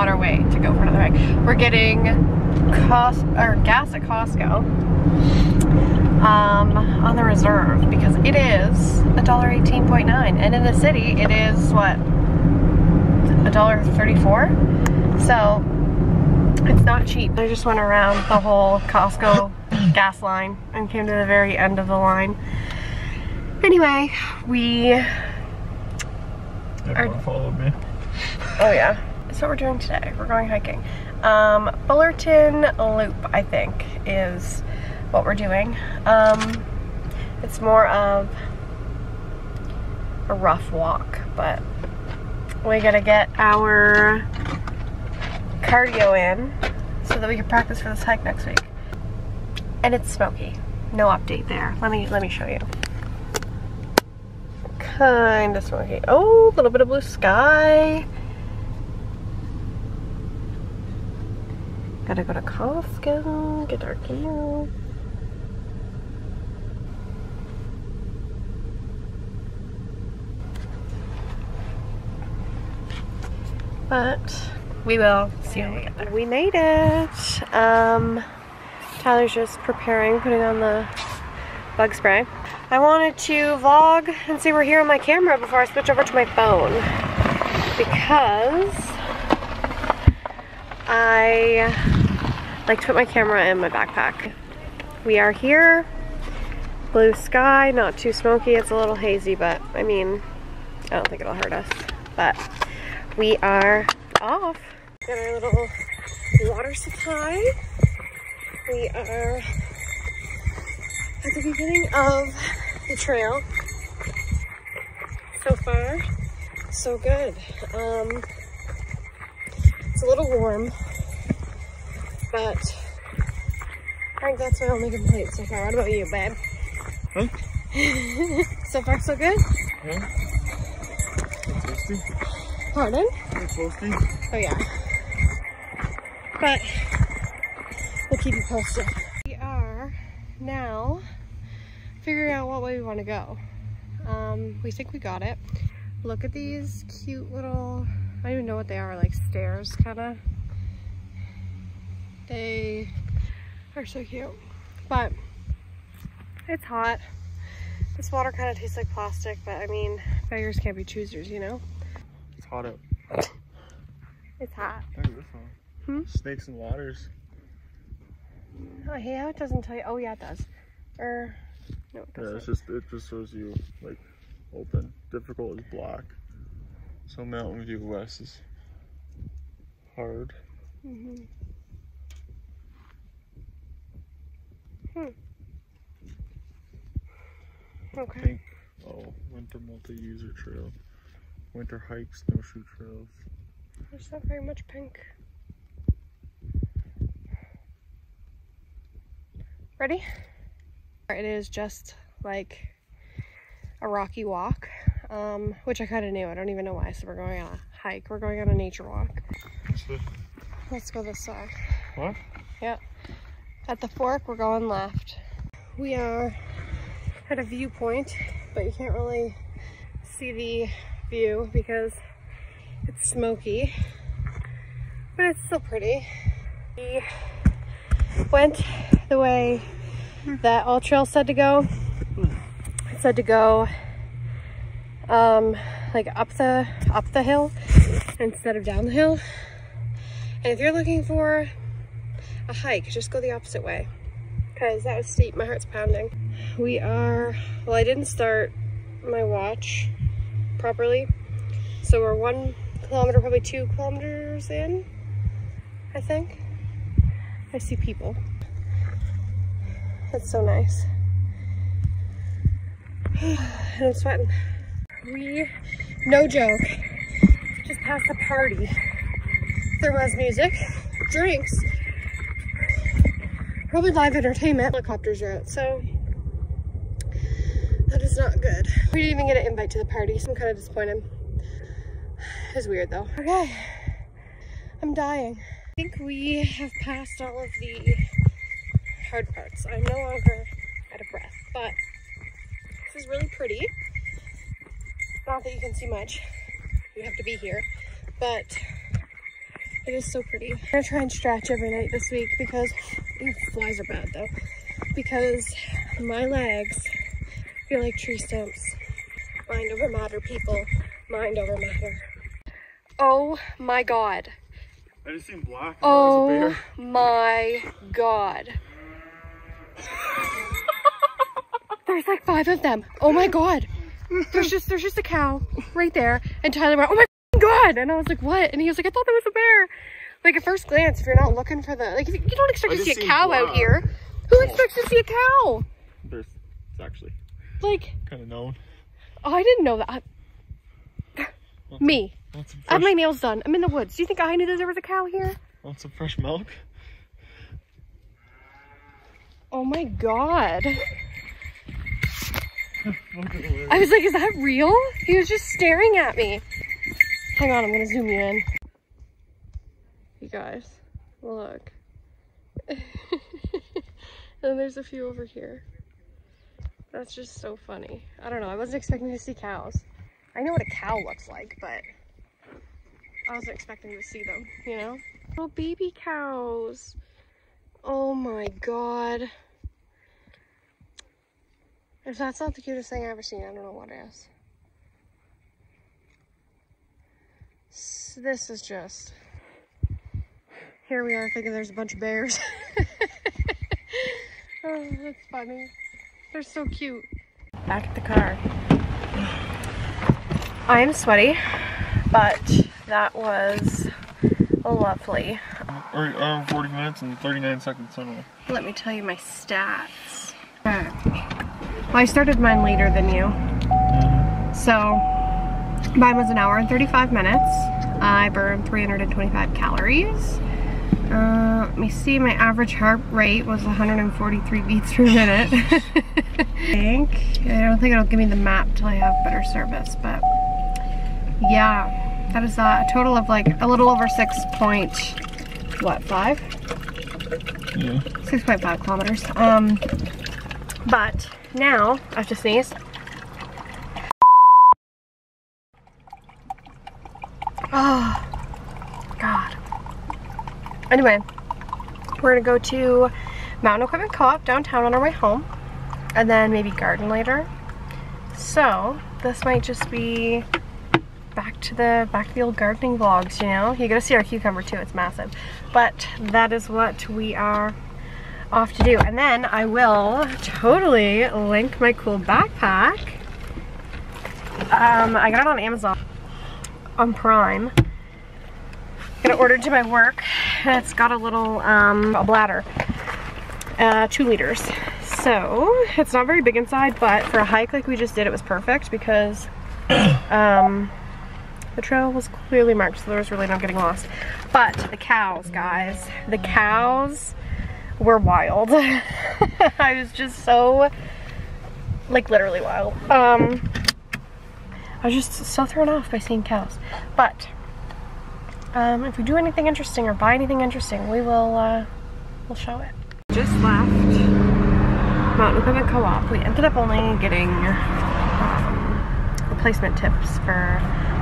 on our way to go for another hike. We're getting cost or gas at Costco um, on the reserve because it is a dollar eighteen point nine, and in the city it is what a dollar thirty-four. So it's not cheap. I just went around the whole Costco gas line and came to the very end of the line. Anyway, we Everyone followed me. Oh yeah. That's what we're doing today. We're going hiking. Um, Fullerton Loop, I think, is what we're doing. Um, it's more of a rough walk, but we gotta get our cardio in so that we can practice for this hike next week. And it's smoky. No update there. Let me let me show you. Kind of smoky. Oh, a little bit of blue sky. Gotta go to Costco, get our gear. But we will see when we get there. We made it. Um, Tyler's just preparing, putting on the bug spray. I wanted to vlog and see we're here on my camera before I switch over to my phone because I like to put my camera in my backpack. We are here, blue sky, not too smoky, it's a little hazy, but I mean, I don't think it'll hurt us. But we are off. Got our little water supply. We are at the beginning of the trail. So far, so good. Um, it's a little warm, but I think that's my only complaint so far. What about you, babe? Huh? so far, so good? Yeah. Toasty. Pardon? Toasty. Oh yeah. But we'll keep you posted. We are now figuring out what way we want to go. Um, we think we got it. Look at these cute little, I don't even know what they are, like stairs kind of. They are so cute. But it's hot. This water kind of tastes like plastic, but I mean, beggars can't be choosers, you know? It's hot out. It's hot. Look at this one. Hmm? Snakes and waters. Oh, yeah, it doesn't tell you. Oh, yeah, it does. Or, no, it doesn't. Yeah, it's just it just shows you like open. Difficult is black. So Mountain View West is hard. Mhm. Hmm. Okay. Pink. Oh, winter multi-user trail. Winter hike, snowshoe trails. There's not very much pink. Ready? It is just like a rocky walk, um, which I kind of knew. I don't even know why. So we're going on a hike. We're going on a nature walk. Let's go this side. what? At the fork, we're going left. We are at a viewpoint, but you can't really see the view because it's smoky, but it's still pretty. We went the way that AllTrails said to go. It said to go um, like up the up the hill instead of down the hill. And if you're looking for a hike, just go the opposite way because that was steep. My heart's pounding. We are, well, I didn't start my watch properly. So we're one kilometer, probably two kilometers in, I think. I see people. That's so nice. and I'm sweating. We, no joke, just passed a party. There was music, drinks, probably live entertainment. Helicopters are out, so that is not good. We didn't even get an invite to the party, so I'm kind of disappointed. It's weird though. Okay, I'm dying. I think we have passed all of the hard parts. I'm no longer out of breath, but this is really pretty. Not that you can see much. You have to be here. but it is so pretty. I'm gonna try and stretch every night this week because ooh, flies are bad though. Because my legs feel like tree stumps. Mind over matter, people. Mind over matter. Oh my god. I just seen black. Oh my god. There's like five of them. Oh my god. There's just there's just a cow right there. And Tyler went, oh my god. And I was like, what? And he was like, I thought that was a bear. Like at first glance, if you're not looking for the like if you, you don't expect I to see a cow out here. Who expects to see a cow? There's it's actually Like, kind of known. oh, I didn't know that. Me. Want some I have my nails done. I'm in the woods. Do you think I knew that there was a cow here? want some fresh milk? Oh my god. I was like, is that real? He was just staring at me. Hang on, I'm gonna zoom you in. You guys, look. and there's a few over here. That's just so funny. I don't know, I wasn't expecting to see cows. I know what a cow looks like, but I wasn't expecting to see them, you know? Little baby cows. Oh my god. If that's not the cutest thing I've ever seen, I don't know what is. This is just. Here we are thinking there's a bunch of bears. oh, that's funny. They're so cute. Back at the car. I am sweaty, but that was lovely. Or uh, 40 minutes and 39 seconds total. Let me tell you my stats. Well, I started mine later than you. So, mine was an hour and 35 minutes. I burned 325 calories. Uh, let me see, my average heart rate was 143 beats per minute. I think. I don't think it'll give me the map till I have better service, but yeah, that is uh, a total of like a little over six point, what, five? Yeah. 6.5 kilometers. Um, but now I have to sneeze. Oh, God. Anyway, we're gonna go to Mountain Equipment Co-op downtown on our way home, and then maybe garden later. So this might just be back to the back to the old gardening vlogs. You know, you gotta see our cucumber too. It's massive, but that is what we are off to do. And then I will totally link my cool backpack. Um, I got it on Amazon, on Prime. Got it ordered to my work. It's got a little, um, a bladder, uh, two liters. So it's not very big inside, but for a hike like we just did, it was perfect because, um, the trail was clearly marked, so there was really no getting lost. But the cows, guys, the cows were wild. I was just so, like literally wild. Um, I was just so thrown off by seeing cows. But, um, if we do anything interesting or buy anything interesting, we will, uh, we'll show it. Just left Mountain Equipment Co-op. We ended up only getting um, replacement tips for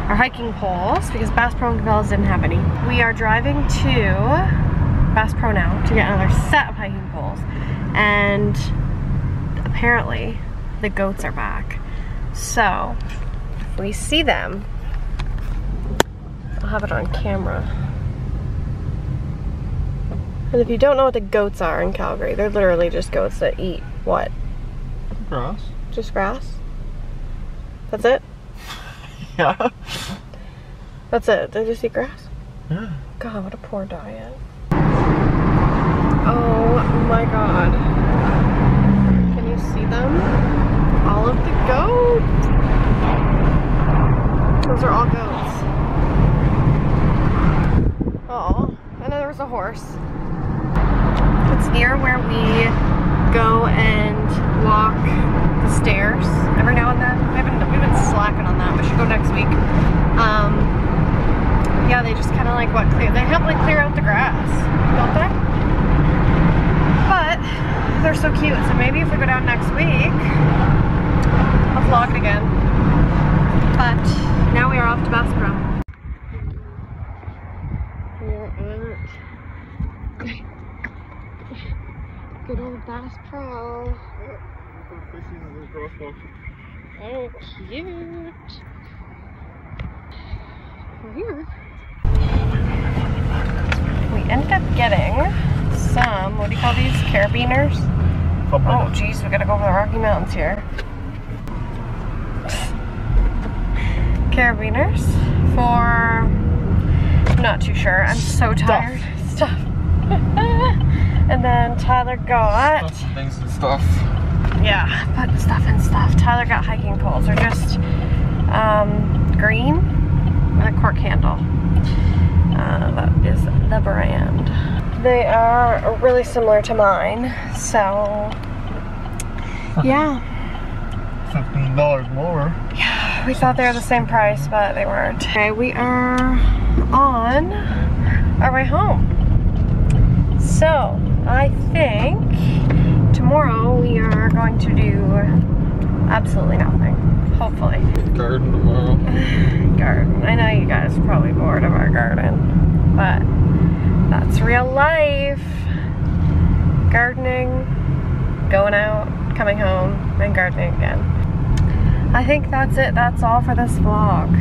our hiking poles because Bass Pro and Cabela's didn't have any. We are driving to Bass Pro now to get another set of hiking poles and apparently the goats are back. So if we see them, I'll have it on camera. And if you don't know what the goats are in Calgary, they're literally just goats that eat what? Grass? Just grass? That's it? Yeah. That's it? They just eat grass? Yeah. God, what a poor diet. Oh my god. Can you see them? All of the goats. Those are all goats. Oh, and then there was a horse. It's near where we go and walk the stairs every now and then. We haven't, we've been slacking on that. We should go next week. Um, yeah, they just kind of like what clear. They help like clear out the grass, don't they? But they're so cute. So maybe if we go down next week, I'll vlog it again. But now we are off to Bass Pro. Bass Pro. Fishing at this crosswalk. Oh, cute. We're here. We ended up getting some, what do you call these? Carabiners? Oh, geez, we gotta go over the Rocky Mountains here. Carabiners for, I'm not too sure. I'm so tired. Stuff. And then Tyler got, Stuff, things and stuff. yeah, putting stuff and stuff. Tyler got hiking poles. They're just um, green with a cork handle. Uh, that is the brand. They are really similar to mine, so yeah. Fifteen dollars more. Yeah, we thought they were the same price, but they weren't. Okay, we are on our way home. So, I think tomorrow we are going to do absolutely nothing. Hopefully. Garden tomorrow. Garden. I know you guys are probably bored of our garden, but that's real life. Gardening, going out, coming home, and gardening again. I think that's it. That's all for this vlog.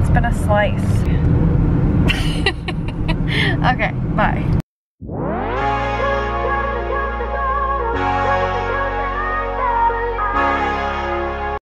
It's been a slice. okay, bye.